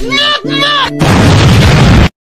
Knock, knock!